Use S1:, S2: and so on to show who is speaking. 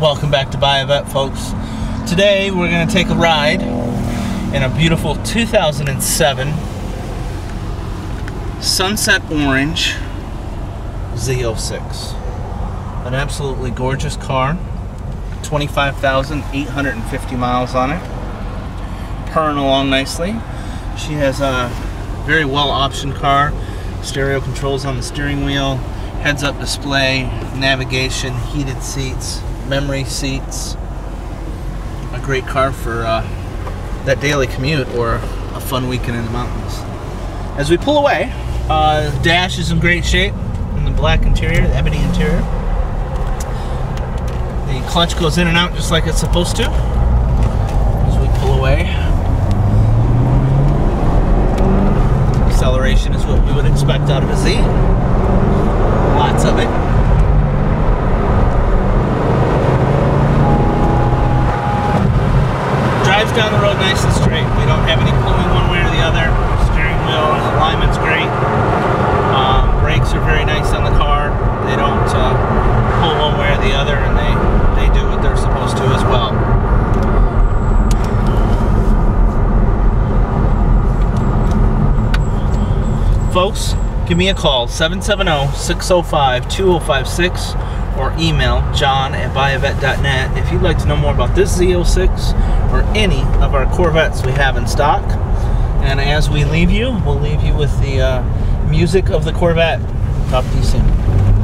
S1: Welcome back to Buy a Vette, folks. Today we're going to take a ride in a beautiful 2007 Sunset Orange Z06. An absolutely gorgeous car. 25,850 miles on it. Purring along nicely. She has a very well optioned car. Stereo controls on the steering wheel, heads up display, navigation, heated seats, memory seats. A great car for uh, that daily commute or a fun weekend in the mountains. As we pull away, uh, dash is in great shape in the black interior, the ebony interior. The clutch goes in and out just like it's supposed to as we pull away. Acceleration is what we would expect out of a Z. Lots of it. Drives down the road nice and straight. We don't have any pulling one way or the other. Steering wheel alignment's great. Um, brakes are very nice on the car. They don't uh, pull one way or the other, and they they do what they're supposed to as well. Folks, give me a call 770-605-2056 or email john at buyavette.net if you'd like to know more about this Z06 or any of our Corvettes we have in stock. And as we leave you, we'll leave you with the uh, music of the Corvette. Talk to you soon.